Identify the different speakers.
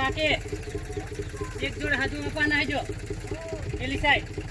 Speaker 1: કાકે એક જોડે હાજુ આપવાના હજો. પેલી સાઈડ